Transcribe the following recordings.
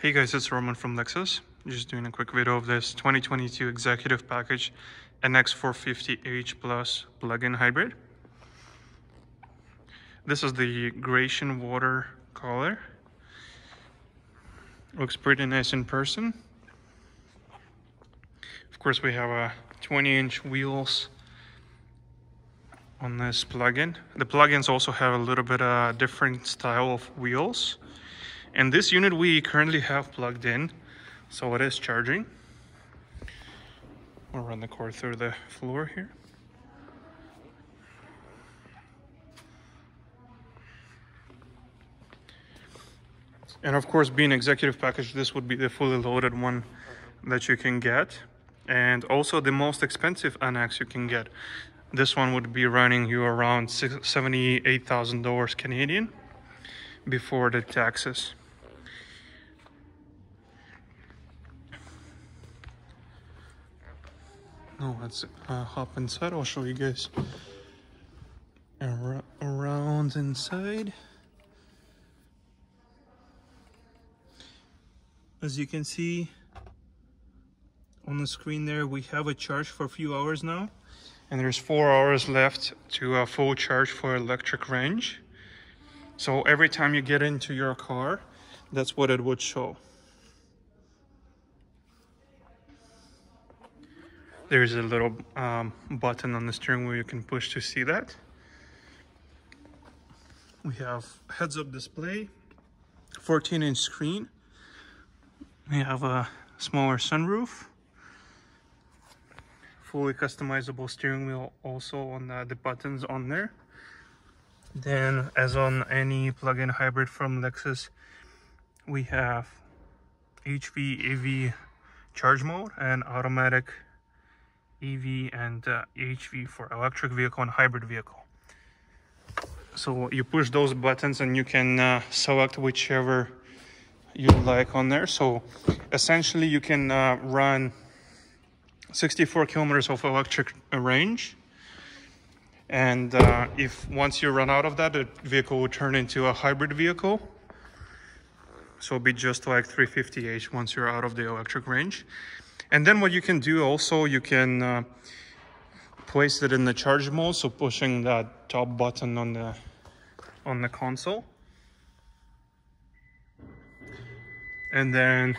Hey guys, it's Roman from Lexus. Just doing a quick video of this 2022 executive package NX450H Plus plug-in hybrid. This is the Grecian water color. Looks pretty nice in person. Of course, we have a 20-inch wheels on this plug-in. The plug-ins also have a little bit of uh, different style of wheels. And this unit we currently have plugged in, so it is charging. We'll run the cord through the floor here. And of course, being executive package, this would be the fully loaded one that you can get. And also the most expensive NX you can get. This one would be running you around $78,000 Canadian before the taxes. Now let's uh, hop inside. I'll show you guys around inside. As you can see on the screen there, we have a charge for a few hours now. And there's four hours left to a full charge for electric range. So every time you get into your car, that's what it would show. There's a little um, button on the steering wheel you can push to see that. We have heads-up display, 14-inch screen. We have a smaller sunroof. Fully customizable steering wheel also on the, the buttons on there. Then, as on any plug-in hybrid from Lexus, we have HV AV charge mode and automatic EV and uh, HV for electric vehicle and hybrid vehicle. So you push those buttons and you can uh, select whichever you like on there. So essentially you can uh, run 64 kilometers of electric range. And uh, if once you run out of that, the vehicle will turn into a hybrid vehicle. So it'll be just like 350h once you're out of the electric range. And then what you can do also, you can uh, place it in the charge mode. So pushing that top button on the, on the console. And then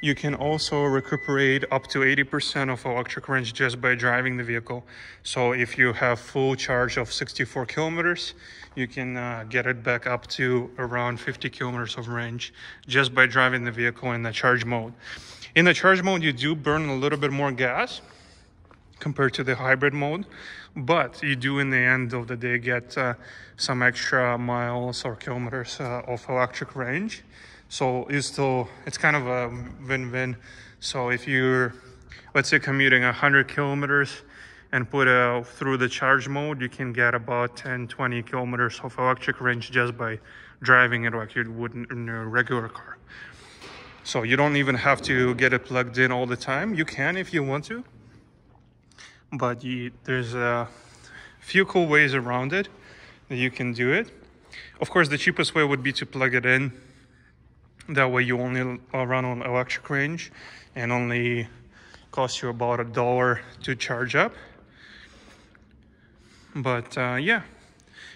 you can also recuperate up to 80% of electric range just by driving the vehicle. So if you have full charge of 64 kilometers, you can uh, get it back up to around 50 kilometers of range just by driving the vehicle in the charge mode. In the charge mode, you do burn a little bit more gas compared to the hybrid mode, but you do in the end of the day get uh, some extra miles or kilometers uh, of electric range. So it's still, it's kind of a win-win. So if you're, let's say commuting 100 kilometers and put it through the charge mode, you can get about 10, 20 kilometers of electric range just by driving it like you would in a regular car. So you don't even have to get it plugged in all the time. You can if you want to, but you, there's a few cool ways around it that you can do it. Of course, the cheapest way would be to plug it in. That way you only run on electric range and only cost you about a dollar to charge up. But uh, yeah,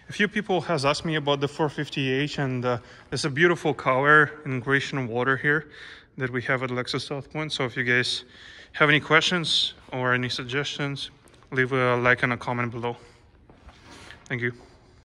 a few people has asked me about the 450h and uh, there's a beautiful color in Grecian water here that we have at Lexus South Pointe. So if you guys have any questions or any suggestions, leave a like and a comment below. Thank you.